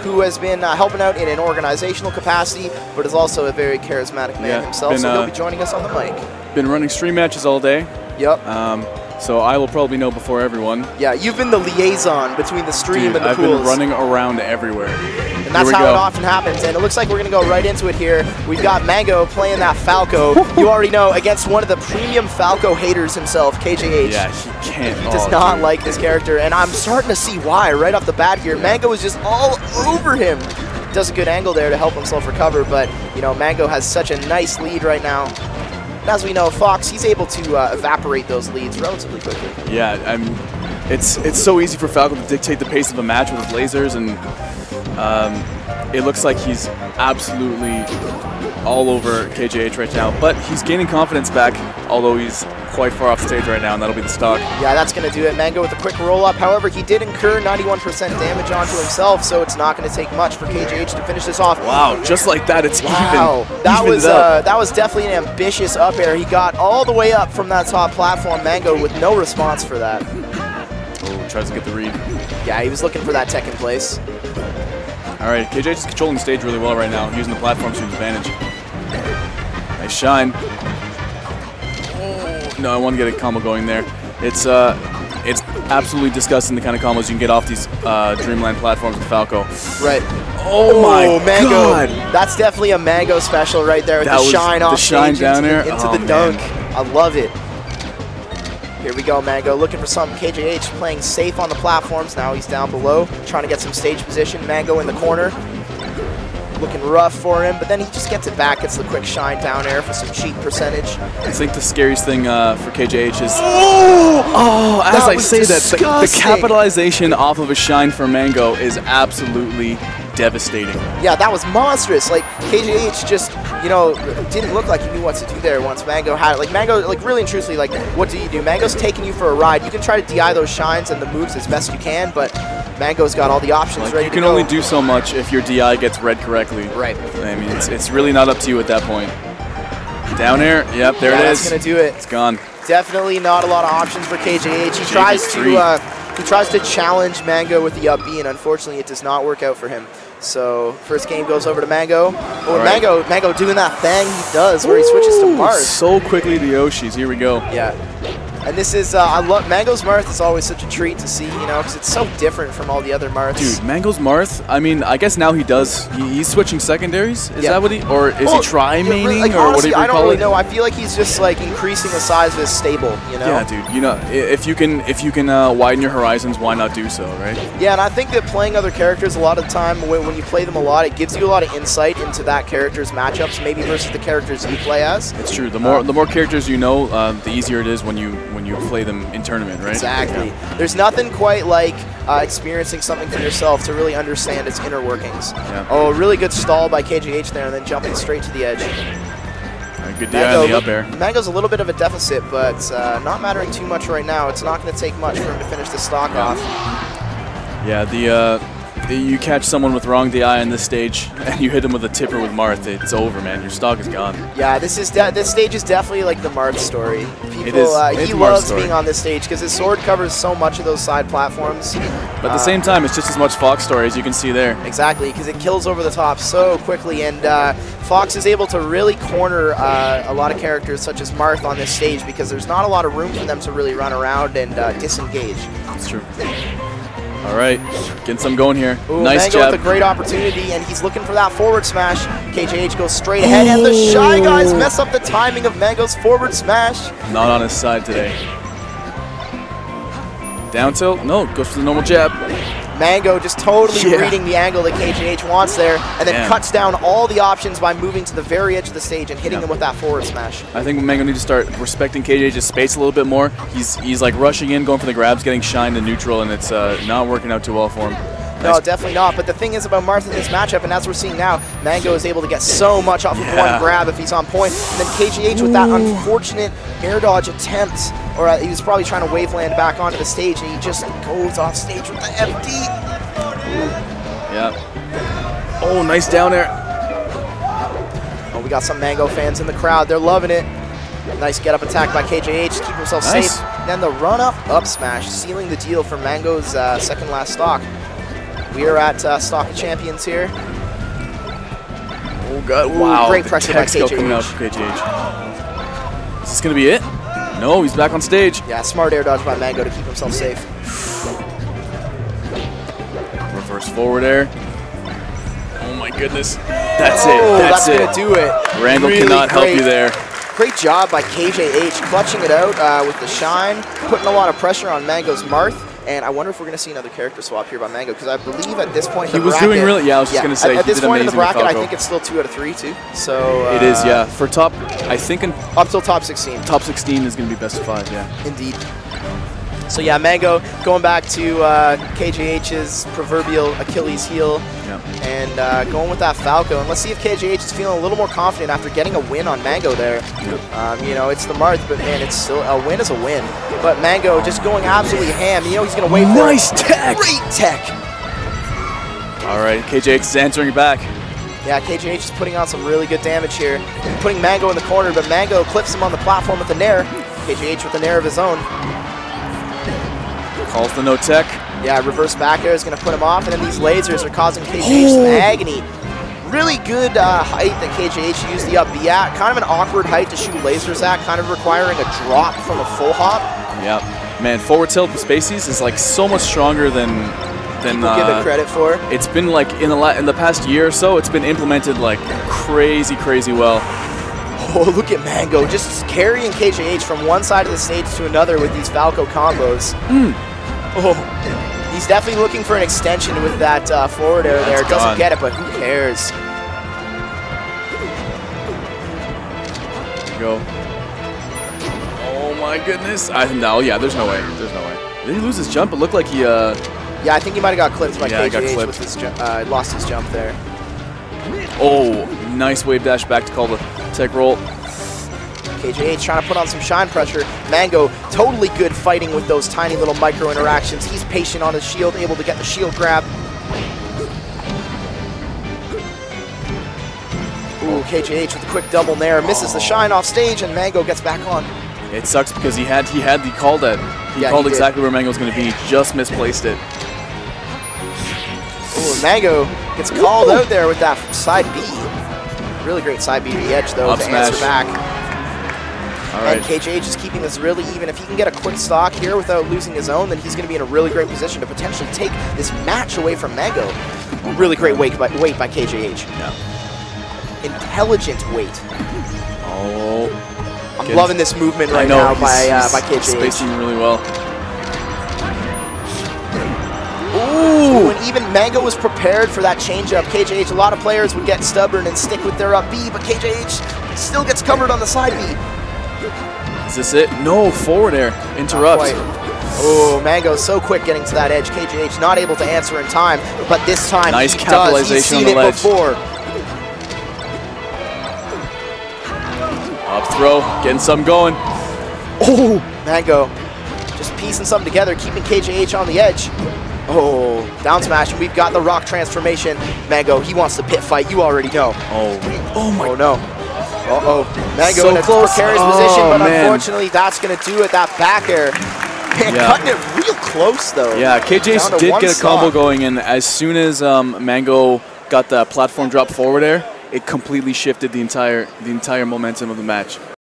who has been uh, helping out in an organizational capacity, but is also a very charismatic man Yeah, himself. been, so he'll uh, be joining us on the mic. Been running stream matches all day, Yep. um, so I will probably know before everyone. yeah, you've been the liaison between the stream Dude, and the I've pools. been running around everywhere. And that's how go. it often happens. And it looks like we're going to go right into it here. We've got Mango playing that Falco. you already know, against one of the premium Falco haters himself, KJH. Yeah, he can't. He does not dude. like this character, and I'm starting to see why right off the bat here. Mango is just all over him. Does a good angle there to help himself recover, but you know Mango has such a nice lead right now. As we know, Fox he's able to uh, evaporate those leads relatively quickly. Yeah, I'm. It's it's so easy for Falco to dictate the pace of a match with his lasers, and um, it looks like he's absolutely all over KJH right now. But he's gaining confidence back, although he's quite far off stage right now, and that'll be the stock. Yeah, that's going to do it. Mango with a quick roll up. However, he did incur 91% damage onto himself, so it's not going to take much for KJH to finish this off. Wow, just like that, it's Wow, even. that was uh, that was definitely an ambitious up air. He got all the way up from that top platform, Mango, with no response for that. oh, tries to get the read. Yeah, he was looking for that tech in place. All right, KJH is controlling the stage really well right now, using the platforms to his advantage. Nice shine. Oh, no, I want to get a combo going there. It's uh, it's absolutely disgusting the kind of combos you can get off these uh, Dreamland platforms with Falco. Right. Oh, my Mango. god! That's definitely a Mango special right there with That the shine the shine down there? into Oh, the man. dunk. I love it. Here we go, Mango looking for something. KJH playing safe on the platforms. Now he's down below, trying to get some stage position. Mango in the corner. Looking rough for him, but then he just gets it back, gets the quick shine down air for some cheap percentage. I think the scariest thing uh, for KJH is. Oh, as I say that, the, the capitalization off of a shine for Mango is absolutely devastating. Yeah, that was monstrous. Like KJH just, you know, didn't look like he knew what to do there once Mango had it. Like Mango, like really and truthfully, like what do you do? Mango's taking you for a ride. You can try to DI those shines and the moves as best you can, but Mango's got all the options Like, ready you to can only do so much if your DI gets read correctly. right. I mean, it's, it's really not up to you at that point. Down air, yep, there yeah, it that's gonna do it. It's gone. Definitely not a lot of options for KJH. He tries to uh, he tries to challenge Mango with the up B, and unfortunately, it does not work out for him. So first game goes over to Mango. Oh, right. Mango, Mango doing that thing he does where he switches to Ooh, Marth. So quickly to Yoshi's. Here we go. Yeah. And this is, uh, I love, Mango's Marth is always such a treat to see, you know, because it's so different from all the other Marths. Dude, Mango's Marth, I mean, I guess now he does. He, he's switching secondaries? Is Yeah. that what he, or is Well, he tri-maining, yeah, like, or honestly, whatever I you don't call really it? know. I feel like he's just like increasing the size of his stable, you know? Yeah, dude. You know, if you can, if you can uh, widen your horizons, why not do so, right? Yeah, and I think that playing other characters a lot of the time, when, when you play them a lot, it gives you a lot of insight into that character's matchups, maybe versus the characters you play as. It's true. The more the more characters you know, uh, the easier it is when you when you play them in tournament, right? Exactly. Yeah. There's nothing quite like uh, experiencing something for yourself to really understand its inner workings. Yeah. Oh, really good stall by KJH there, and then jumping straight to the edge. Good DI on the up air. Mango's a little bit of a deficit, but uh, not mattering too much right now. It's not going to take much for him to finish the stock Yeah. off. Yeah, the, uh, the you catch someone with wrong DI on this stage, and you hit them with a tipper with Marth, it's over, man. Your stock is gone. Yeah, this is de- this stage is definitely like the Marth story. People, is- uh, he Marth's loves story. being on this stage because his sword covers so much of those side platforms. But at the same time, it's just as much Fox story as you can see there. Exactly, because it kills over the top so quickly, and uh, Fox is able to really corner uh, a lot of characters such as Marth on this stage because there's not a lot of room for them to really run around and uh, disengage. It's true. All right, getting some going here. Ooh, nice Mango jab. with a great opportunity, and he's looking for that forward smash. KJH goes straight ahead, and the Shy Guys mess up the timing of Mango's forward smash. Not on his side today. Down tilt? No, goes for the normal jab. Mango just totally Yeah. reading the angle that KJH wants there, and then cuts down all the options by moving to the very edge of the stage and hitting Yeah. him with that forward smash. I think Mango needs to start respecting KJH's space a little bit more. He's he's like rushing in, going for the grabs, getting shined and neutral, and it's uh, not working out too well for him. No, Nice- definitely not. But the thing is about Marth in this matchup, and as we're seeing now, Mango is able to get so much off of Yeah. one grab if he's on point. And then KJH with that unfortunate air dodge attempt, or uh, he was probably trying to waveland back onto the stage, and he just goes off stage with the FD. Yeah. Oh, nice down air. Oh, we got some Mango fans in the crowd. They're loving it. Nice get up attack by KJH to keep himself Nice. safe. Then the run up up smash, sealing the deal for Mango's uh, second last stock. We are at uh, Stock of Champions here. Oh god! Ooh, wow, great pressure by tech coming out KJH. from KJH. Is this gonna be it? No, he's back on stage. Yeah, smart air dodge by Mango to keep himself safe. Reverse forward air. Oh my goodness. That's oh, it. That's, that's it. do it. Randall Really cannot help you there. Great job by KJH, clutching it out uh, with the shine, putting a lot of pressure on Mango's Marth. And I wonder if we're going to see another character swap here by Mango, because I believe at this point He the was bracket, doing really- yeah, I was just gonna say, at, at this point in the bracket, I think it's still two out of three too. So uh, It is, yeah. For top, I think in up till top 16. top 16 is gonna be best of five. Yeah. Indeed. So yeah, Mango going back to uh, KJH's proverbial Achilles heel Yeah. and uh, going with that Falco. And let's see if KJH is feeling a little more confident after getting a win on Mango there. Um, you know, it's the Marth, but man, it's still a win is a win. But Mango just going absolutely ham. You know, he's going to wait for Nice tech. Great tech. All right, KJH is answering back. Yeah, KJH is putting on some really good damage here. Putting Mango in the corner, but Mango clips him on the platform with the Nair. KJH with the Nair of his own. Calls the no tech. Yeah, reverse back air is going to put him off, and then these lasers are causing KJH some agony. Really good uh, height that KJH used the up B at. Kind of an awkward height to shoot lasers at, kind of requiring a drop from a full hop. Yep. Man, forward tilt Spacies is like so much stronger than than People give it uh, credit for. it's been like in the la- in the past year or so. It's been implemented like crazy, crazy well. Oh, look at Mango just carrying KJH from one side of the stage to another with these Falco combos. Hmm. Oh, he's definitely looking for an extension with that uh, forward air there. Doesn't gone. get it, but who cares? Go. Oh my goodness. I no, yeah. There's no way. There's no way. Did he lose his jump? It looked like he uh Yeah, I think he might have got clipped by Yeah, got clipped. with his ju- uh, lost his jump there. oh nice wave dash back to call the tech roll. KJH trying to put on some shine pressure. Mango totally good fighting with those tiny little micro interactions. He's patient on his shield, able to get the shield grab. Ooh, KJH with a quick double nair, misses the shine off stage, and Mango gets back on. It sucks because he had he had the call that he Yeah, called he exactly where Mango was going to be. He just misplaced it. Ooh, Mango gets called out there with that side B. Really great side B to the edge, though, Up to smash. answer back. All right. And KJH is keeping this really even. If he can get a quick stock here without losing his own, then he's going to be in a really great position to potentially take this match away from Mango. Really great wait by, wait by KJH. Yeah. Intelligent wait. Oh. I'm loving this movement right now he's- by, uh, by KJH. Spacing really well. Ooh, and even Mango was prepared for that changeup. KJH, a lot of players would get stubborn and stick with their up B, but KJH still gets covered on the side B. Is this it? No, forward air. Not Interrupt. Oh, Mango so quick getting to that edge. KJH not able to answer in time, but this time Nice he does. He's capitalization on seen the it ledge. before. Up throw. Getting some going. Oh, Mango just piecing something together, keeping KJH on the edge. Oh, down smash, and we've got the rock transformation. Mango, he wants the pit fight. You already know. Oh. Oh my. Oh no. Uh oh. Mango So in a close. precarious Oh, position, but man. unfortunately that's going to do it. That back air. Man, Yeah. cutting it real close though. Yeah, KJ did get a combo stock. going, and as soon as um, Mango got the platform drop forward air, it completely shifted the entire the entire momentum of the match.